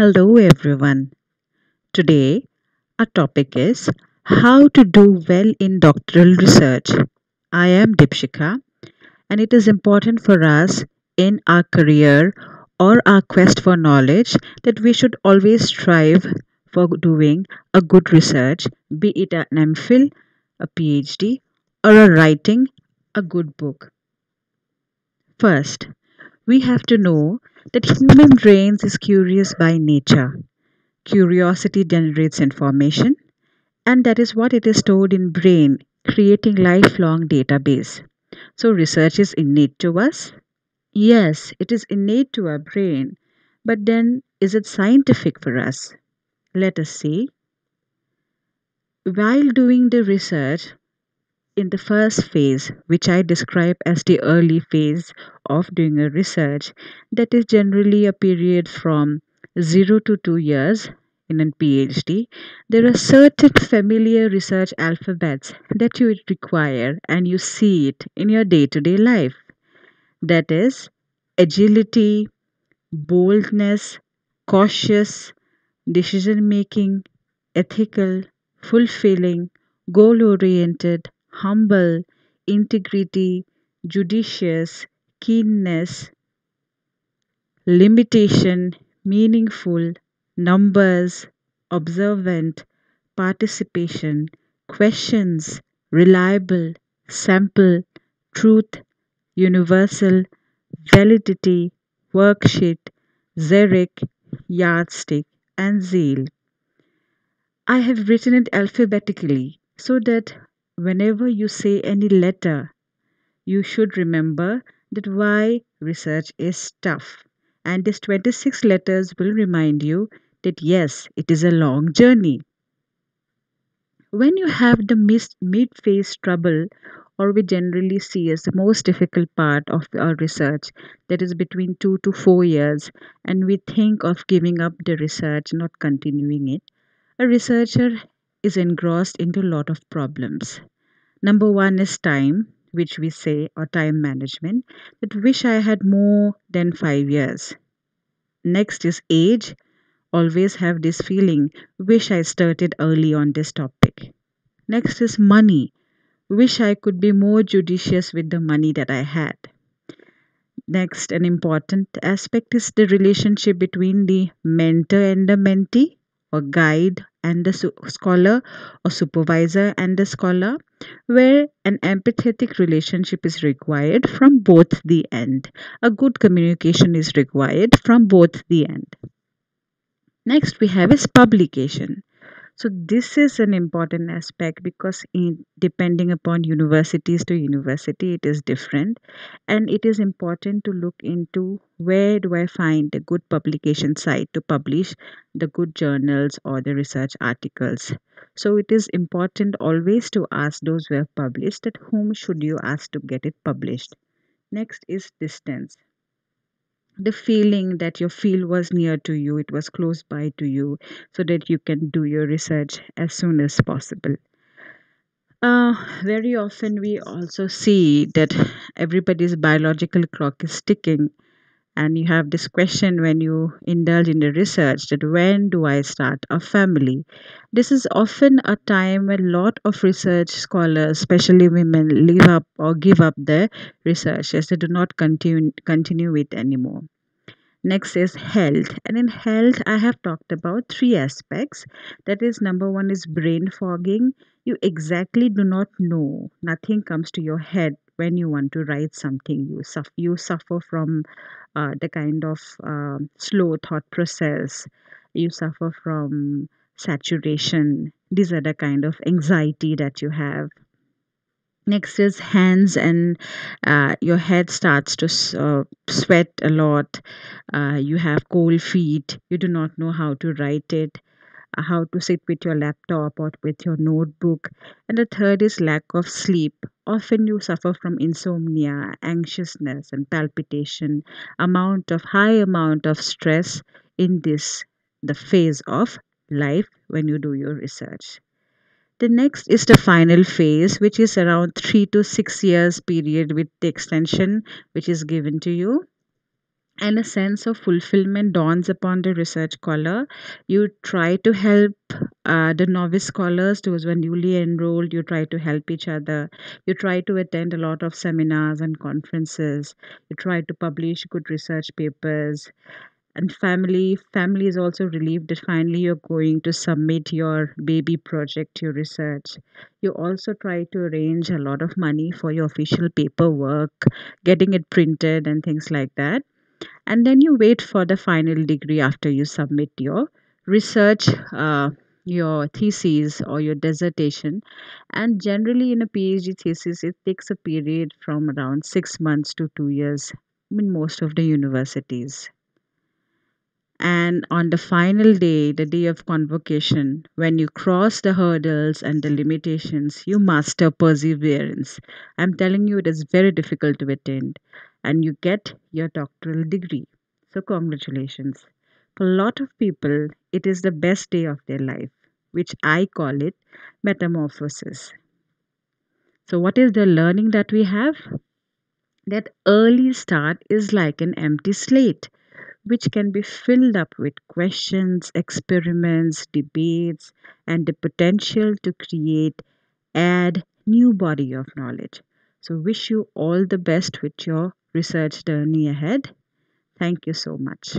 Hello, everyone. Today, our topic is how to do well in doctoral research. I am Deepshikha, and it is important for us in our career or our quest for knowledge that we should always strive for doing a good research, be it an MPhil, a PhD, or a writing a good book. First, we have to know that human brains is curious by nature. Curiosity generates information and that is what it is stored in brain creating lifelong database. So research is innate to us. Yes, it is innate to our brain, but then is it scientific for us? Let us see. While doing the research, in the first phase, which I describe as the early phase of doing a research, that is generally a period from 0 to 2 years in a PhD, there are certain familiar research alphabets that you require and you see it in your day to day life. That is agility, boldness, cautious, decision making, ethical, fulfilling, goal oriented, humble, integrity, judicious, keenness, limitation, meaningful, numbers, observant, participation, questions, reliable, sample, truth, universal, validity, worksheet, xeric, yardstick, and zeal. I have written it alphabetically so that whenever you say any letter, you should remember that why research is tough. And these 26 letters will remind you that yes, it is a long journey. When you have the mid phase trouble, or we generally see as the most difficult part of our research, that is between two to four years, and we think of giving up the research, not continuing it, a researcher is engrossed into a lot of problems. Number one is time, which we say, or time management, that wish I had more than five years. Next is age, always have this feeling, wish I started early on this topic. Next is money, wish I could be more judicious with the money that I had. Next, an important aspect is the relationship between the mentor and the mentee, or guide and the scholar, or supervisor and the scholar where an empathetic relationship is required from both the end. A good communication is required from both the end. Next, we have is publication. So this is an important aspect because in depending upon universities to university it is different and it is important to look into where do I find a good publication site to publish the good journals or the research articles. So it is important always to ask those who have published that whom should you ask to get it published. Next is distance the feeling that your field was near to you, it was close by to you, so that you can do your research as soon as possible. Uh, very often, we also see that everybody's biological clock is ticking, and you have this question when you indulge in the research that when do I start a family? This is often a time when a lot of research scholars, especially women, leave up or give up their research as they do not continue continue it anymore. Next is health. And in health, I have talked about three aspects. That is, number one is brain fogging. You exactly do not know. Nothing comes to your head when you want to write something. You suffer, you suffer from uh, the kind of uh, slow thought process. You suffer from saturation. These are the kind of anxiety that you have next is hands and uh, your head starts to uh, sweat a lot uh, you have cold feet you do not know how to write it how to sit with your laptop or with your notebook and the third is lack of sleep often you suffer from insomnia anxiousness and palpitation amount of high amount of stress in this the phase of life when you do your research the next is the final phase, which is around three to six years period with the extension which is given to you. And a sense of fulfillment dawns upon the research scholar. You try to help uh, the novice scholars, those who are newly enrolled, you try to help each other. You try to attend a lot of seminars and conferences. You try to publish good research papers. And family, family is also relieved that finally you're going to submit your baby project, your research. You also try to arrange a lot of money for your official paperwork, getting it printed and things like that and then you wait for the final degree after you submit your research uh, your thesis or your dissertation. And generally in a phd thesis it takes a period from around 6 months to 2 years in most of the universities and on the final day, the day of convocation, when you cross the hurdles and the limitations, you master perseverance. I'm telling you, it is very difficult to attain, and you get your doctoral degree. So, congratulations. For a lot of people, it is the best day of their life, which I call it metamorphosis. So, what is the learning that we have? That early start is like an empty slate which can be filled up with questions, experiments, debates, and the potential to create, add new body of knowledge. So wish you all the best with your research journey ahead. Thank you so much.